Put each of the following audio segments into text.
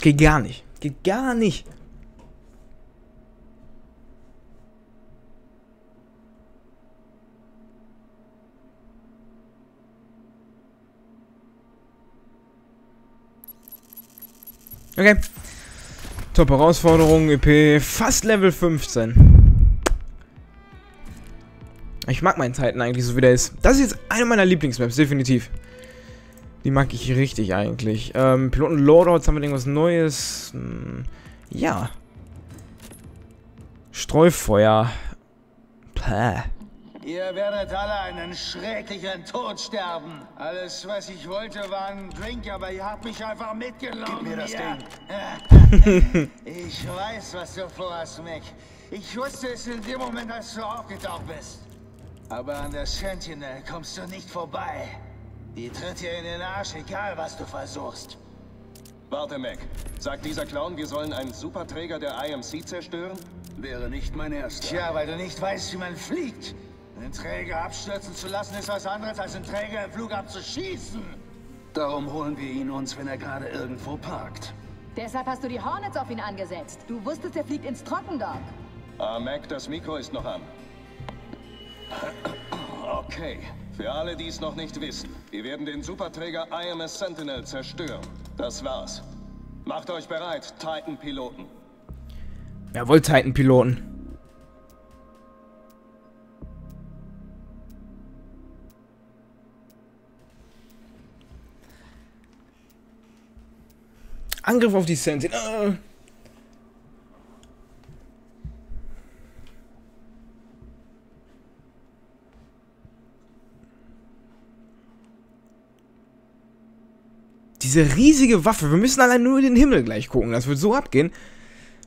Geht gar nicht. Geht gar nicht. Okay. Top Herausforderung, EP, fast Level 15. Ich mag meinen Titan eigentlich so wie der ist. Das ist jetzt eine meiner Lieblingsmaps, definitiv. Die mag ich richtig eigentlich. Ähm, Piloten Loadouts, haben wir irgendwas Neues? Hm, ja. Streufeuer. Päh. Ihr werdet alle einen schrecklichen Tod sterben. Alles, was ich wollte, war ein Drink, aber ihr habt mich einfach mitgenommen. Gib mir das Ding. ich weiß, was du vorhast, Mick. Ich wusste es in dem Moment, als du aufgetaucht bist. Aber an der Sentinel kommst du nicht vorbei. Die tritt dir in den Arsch, egal was du versuchst. Warte, Mac. Sagt dieser Clown, wir sollen einen Superträger der IMC zerstören? Wäre nicht mein erster. Tja, weil du nicht weißt, wie man fliegt. Den Träger abstürzen zu lassen ist was anderes, als den Träger im Flug abzuschießen. Darum holen wir ihn uns, wenn er gerade irgendwo parkt. Deshalb hast du die Hornets auf ihn angesetzt. Du wusstest, er fliegt ins Trockendock. Ah, Mac, das Mikro ist noch an. Okay, für alle, die es noch nicht wissen. Wir werden den Superträger IMS Sentinel zerstören. Das war's. Macht euch bereit, Titan-Piloten. Jawohl, Titan-Piloten. Angriff auf die Sentinel. Diese riesige Waffe. Wir müssen allein nur in den Himmel gleich gucken. Das wird so abgehen.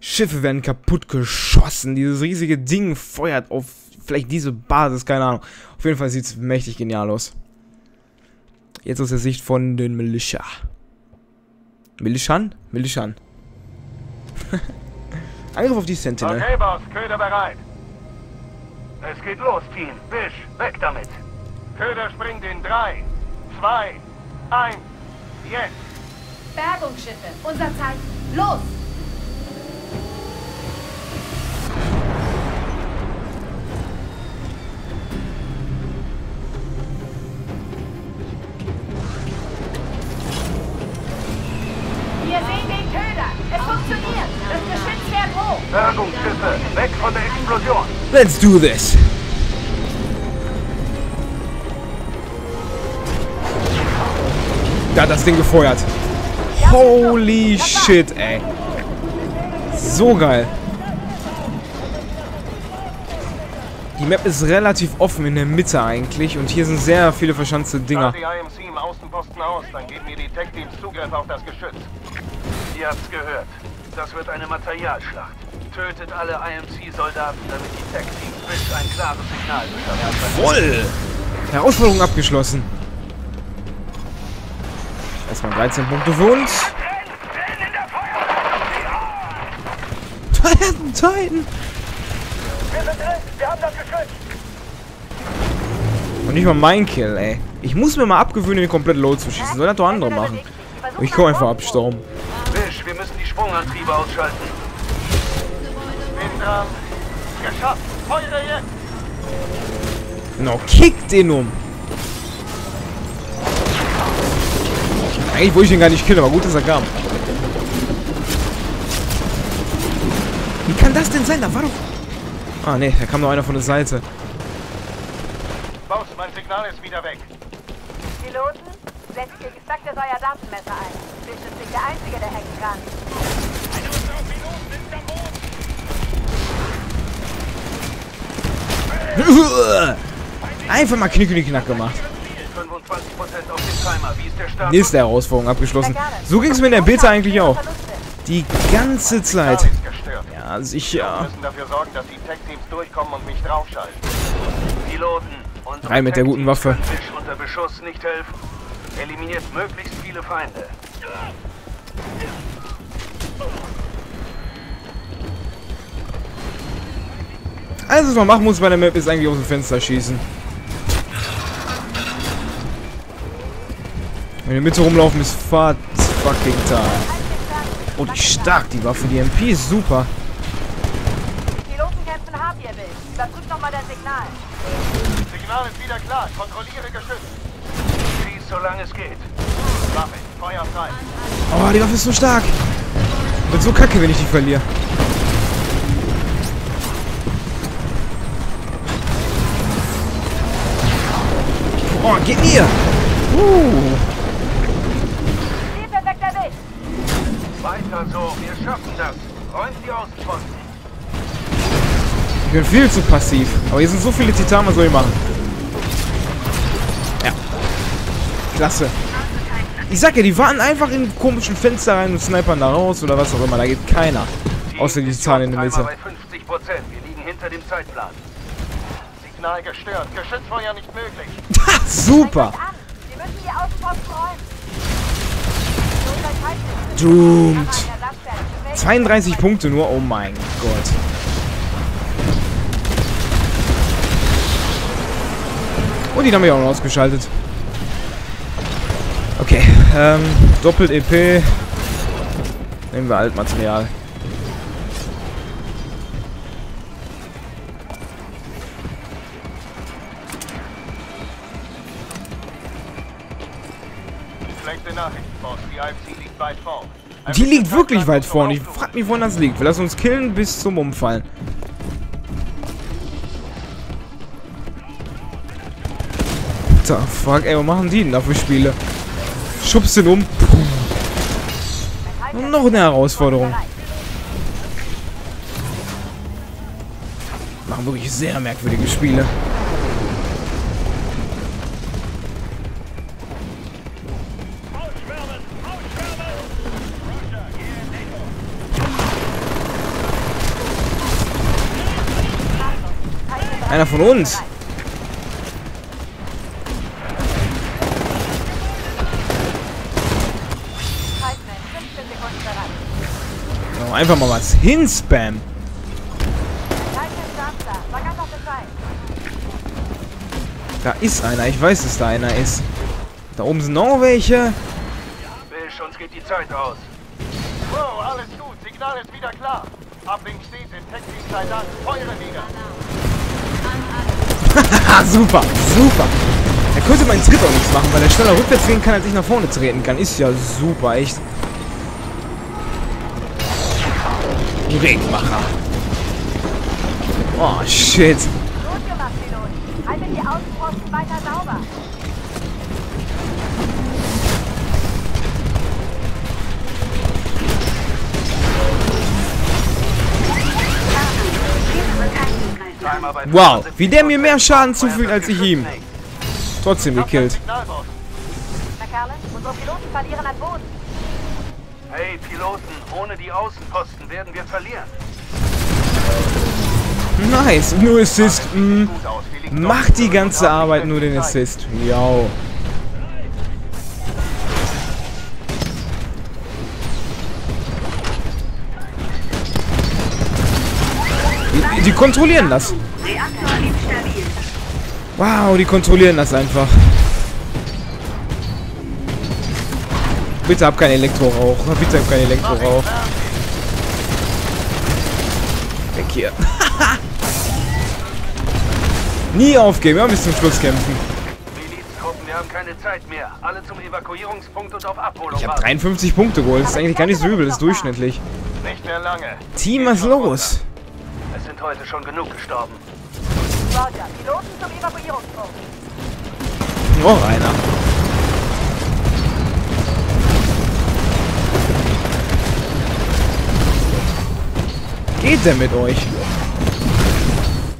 Schiffe werden kaputt geschossen. Dieses riesige Ding feuert auf vielleicht diese Basis. Keine Ahnung. Auf jeden Fall sieht es mächtig genial aus. Jetzt aus der Sicht von den Militia. Milishan? Milishan. Angriff auf die Sentinel. Okay, Boss, Köder bereit. Es geht los, Team. Bisch, weg damit. Köder springt in 3, 2, 1, jetzt. Bergungsschiffe, unser Zeichen. Los! Wir sehen den Köder. Es funktioniert. Das Geschütz fährt hoch. Bergungsschiffe, weg von der Explosion. Let's do this. Da hat das Ding gefeuert. Holy shit, ey. So geil. Die Map ist relativ offen in der Mitte eigentlich und hier sind sehr viele verschanzte Dinger. Die IMC im Außenposten aus, dann geben mir die Tech-Teams Zugriff auf das Geschütz. Ihr habt's gehört. Das wird eine Materialschlacht. Tötet alle IMC-Soldaten, damit die Tech-Teams Bisch ein klares Signal beschaffen können. Voll! Herausforderung abgeschlossen. Erstmal 13 Punkte für uns. Titan, Titan! Wir sind drin, wir haben das Geschütz. Und nicht mal mein Kill, ey. Ich muss mir mal abgewöhnen, den komplett low zu schießen. Soll das doch andere machen. Ich komme einfach abstauben. Bisch, wir müssen die Sprungantriebe ausschalten. Bin dran. Geschafft. Feuere jetzt. Genau, kick den um. Eigentlich wollte ich ihn gar nicht killen, aber gut, dass er kam. Wie kann das denn sein? Da war doch... Ah, ne, da kam noch einer von der Seite. Boss, mein Signal ist wieder weg. Piloten, setzt ihr gesackte euer Datenmesser ein. Bisch ist nicht der Einzige, der hacken kann. Eine unserer Piloten ist am Boden. Einfach mal knick-knick-knack gemacht. Nächste Herausforderung abgeschlossen. So ging es mir in der Beta eigentlich auch. Die ganze Zeit. Ja, sicher. Rein mit der guten Waffe. Eliminiert möglichst viele Feinde. Alles, was man machen muss bei der Map, ist eigentlich aus dem Fenster schießen. Wenn wir in der Mitte rumlaufen, ist Fahrt fucking time. Oh, die ist stark, die Waffe. Die MP ist super. Piloten kämpfen hart, ihr Bild. Überprüft nochmal das Signal. Signal ist wieder klar. Kontrolliere Geschütz. Schieß, solange es geht. Waffe, Feuer frei. Oh, die Waffe ist so stark. Wird so kacke, wenn ich die verliere. Oh, geht mir! Uh. Weiter so, wir schaffen das. Räumt die Außenposten. Ich bin viel zu passiv. Aber hier sind so viele Titanen, was soll ich machen? Ja. Klasse. Ich sag ja, die warten einfach in komischen Fenster rein und snipern da raus oder was auch immer. Da geht keiner. Außer die Titanen in der Mitte. bei 50 Prozent. Wir liegen hinter dem Zeitplan. Signal gestört. Geschützfeuer nicht möglich. Super. An. Wir müssen die Außenposten räumen. Doomed. Aber ein Ersatzstern. 32 Punkte nur. Oh mein Gott. Und die haben wir auch noch ausgeschaltet. Okay, ähm, doppelt EP. Nehmen wir Altmaterial. Die liegt wirklich weit vorne. Ich frag mich, woran das liegt. Wir lassen uns killen bis zum Umfallen. The fuck, ey, was machen die denn da für Spiele? Schubst den um. Und noch eine Herausforderung. Machen wirklich sehr merkwürdige Spiele. Einer von uns. Zeitman, 15 Sekunden bereit. So, einfach mal was hinspam. Zeitman Startstar. Sag einfach Bescheid. Da ist einer. Ich weiß, dass da einer ist. Da oben sind noch welche. Bisch, uns geht die Zeit aus. Wow, alles gut. Signal ist wieder klar. Uplink steht sei Dank. Feuere. Ah, super, super. Er könnte meinen Tritt auch nichts machen, weil er schneller rückwärts gehen kann, als ich nach vorne treten kann. Ist ja super, echt. Regmacher. Oh, shit. Gut gemacht, Pilot. Haltet die Außenposten weiter sauber. Wow, wie der mir mehr Schaden zufügt, als ich ihm. Trotzdem gekillt. Hey, Piloten, ohne die Außenposten werden wir verlieren. Nice, nur Assist. Mm. Gut aus. Wir liegen Mach dort die ganze Arbeit nur den. Assist. Jau. Kontrollieren das. Wow, die kontrollieren das einfach. Bitte hab keinen Elektrorauch. Bitte hab keinen Elektrorauch. Weg hier. Nie aufgeben, wir müssen zum Schluss kämpfen. Miliztruppen, wir haben keine Zeit mehr. Alle zum Evakuierungspunkt und auf Abholung Ich habe warten. 53 Punkte geholt. Das ist eigentlich gar nicht so übel, das ist durchschnittlich. Nicht mehr lange. Team, was los? Es sind heute schon genug gestorben. Roger, Piloten zum Evakuierungspunkt. Noch einer. Geht denn mit euch?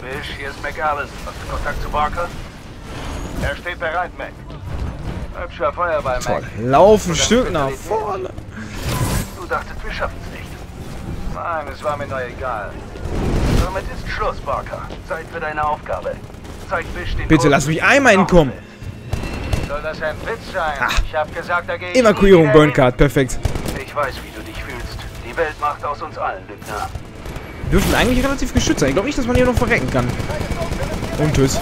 Bish, hier ist McAllen. Hast du Kontakt zu Barker? Er steht bereit, Mac. Hübscher Feuerball, Toll. Mac. Lauf ein Stück nach vorne. Du dachtest, wir schaffen es nicht. Nein, es war mir nur egal. Damit ist Schluss, Barker. Zeit für deine Aufgabe. Zeig Bish den Bitte lass mich einmal entkommen. Soll das ein Witz sein? Ich hab gesagt, da gehe ich Evakuierung. Burncard, perfekt. Ich weiß, wie du dich fühlst. Die Welt macht aus uns allen Lügner. Dürfen eigentlich relativ geschützt sein. Ich glaube nicht, dass man hier noch verrecken kann. Und tschüss.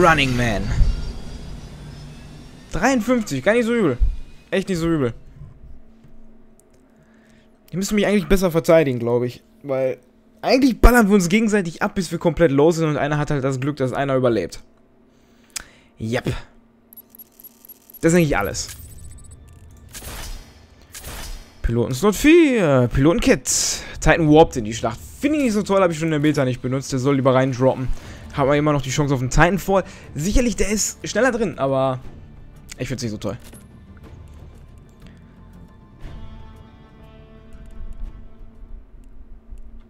Running Man. 53, gar nicht so übel. Echt nicht so übel. Die müssen mich eigentlich besser verteidigen, glaube ich. Weil eigentlich ballern wir uns gegenseitig ab, bis wir komplett los sind und einer hat halt das Glück, dass einer überlebt. Yep. Das ist eigentlich alles. Pilotenslot 4, Pilotenkit. Titan warpt in die Schlacht. Finde ich nicht so toll, habe ich schon in der Beta nicht benutzt. Der soll lieber rein droppen. Haben wir immer noch die Chance auf einen Titanfall. Sicherlich, der ist schneller drin, aber ich finde es nicht so toll.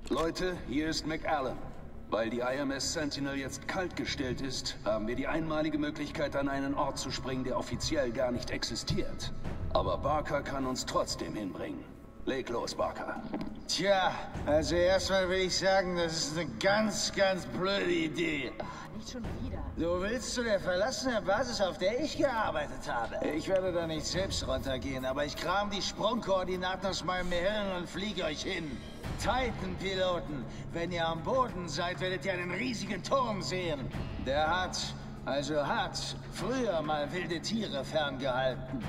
Leute, hier ist McAllen. Weil die IMS Sentinel jetzt kaltgestellt ist, haben wir die einmalige Möglichkeit, an einen Ort zu springen, der offiziell gar nicht existiert. Aber Barker kann uns trotzdem hinbringen. Leg los, Barker. Tja, also erstmal will ich sagen, das ist eine ganz, ganz blöde Idee. Nicht schon wieder. Du willst zu der verlassenen Basis, auf der ich gearbeitet habe. Ich werde da nicht selbst runtergehen, aber ich kram die Sprungkoordinaten aus meinem Hirn und fliege euch hin. Titan-Piloten, wenn ihr am Boden seid, werdet ihr einen riesigen Turm sehen. Der hat, also hat, früher mal wilde Tiere ferngehalten.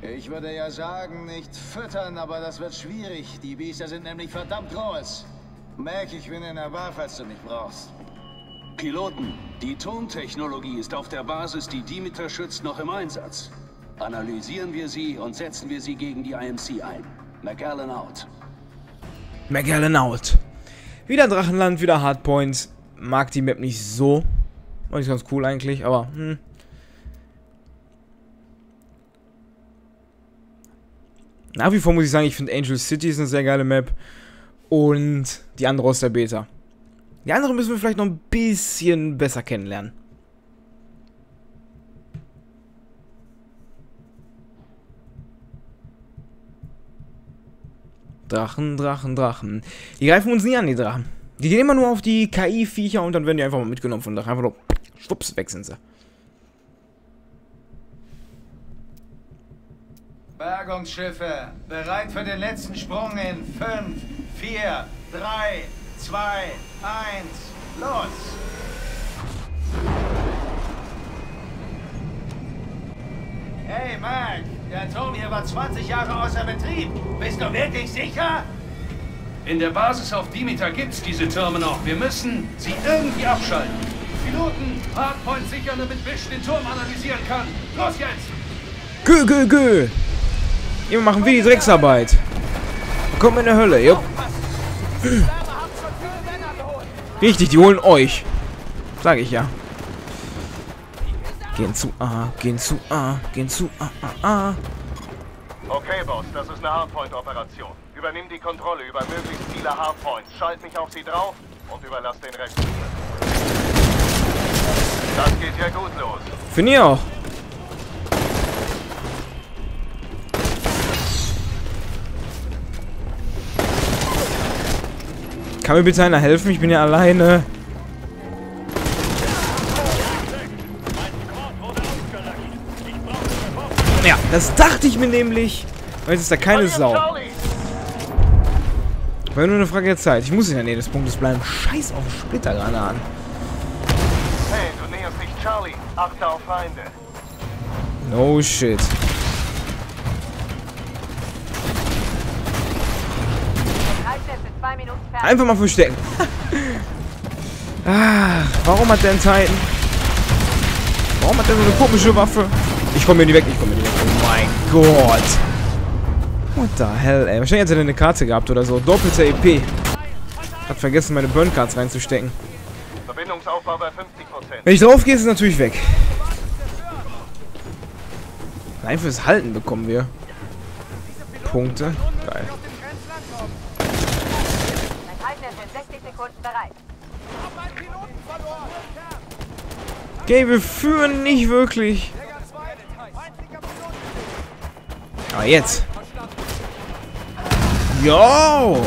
Ich würde ja sagen, nicht füttern, aber das wird schwierig. Die Biester sind nämlich verdammt groß. Merk, ich bin in der Bar, falls du mich brauchst. Piloten, die Turmtechnologie ist auf der Basis, die Demeter schützt, noch im Einsatz. Analysieren wir sie und setzen wir sie gegen die IMC ein. McAllen out. McAllen out. Wieder Drachenland, wieder Hardpoints. Mag die Map nicht so. Ist ganz cool eigentlich, aber hm. Nach wie vor muss ich sagen, ich finde Angel City ist eine sehr geile Map. Und die andere aus der Beta. Die andere müssen wir vielleicht noch ein bisschen besser kennenlernen. Drachen, Drachen, Drachen. Die greifen uns nie an, die Drachen. Die gehen immer nur auf die KI-Viecher und dann werden die einfach mal mitgenommen von Drachen. Einfach nur, schwupps, weg sind sie. Bergungsschiffe, bereit für den letzten Sprung in 5, 4, 3, 2, 1, los! Hey, Mac, der Turm hier war 20 Jahre außer Betrieb. Bist du wirklich sicher? In der Basis auf Dimitar gibt's diese Türme noch. Wir müssen sie irgendwie abschalten. Piloten, Hardpoint sichern, damit Bish den Turm analysieren kann. Los jetzt! Gö, gö, gö. Wir machen wir die Drecksarbeit. Kommt in der Hölle, jupp. Richtig, die holen euch. Sag ich ja. Gehen zu A, gehen zu A, gehen zu A, A, A. Okay, Boss, das ist eine Hardpoint-Operation. Übernimm die Kontrolle über möglichst viele Hardpoints. Schalt mich auf sie drauf und überlass den Rest. Das geht ja gut los. Finde ich auch. Kann mir bitte einer helfen? Ich bin ja alleine. Ja, das dachte ich mir nämlich. Weil jetzt ist da keine Sau. War nur eine Frage der Zeit. Ich muss in der Nähe des Punktes bleiben. Scheiß auf Splittergranaten. Hey, du näherst dich Charlie. Achte auf Feinde. No shit. Einfach mal verstecken. ah, warum hat der einen Titan? Warum hat der so eine komische Waffe? Ich komme mir nicht weg, ich komme mir nicht weg. Oh mein Gott. What the hell, ey. Wahrscheinlich hat er eine Karte gehabt oder so. Doppelter EP. Hat vergessen, meine Burn Cards reinzustecken. Verbindungsaufbau bei 50%. Wenn ich drauf gehe, ist es natürlich weg. Nein, fürs Halten bekommen wir Punkte. Geil. Der Titan ist in 60 Sekunden bereit. Okay, wir führen nicht wirklich. Aber jetzt. Yo!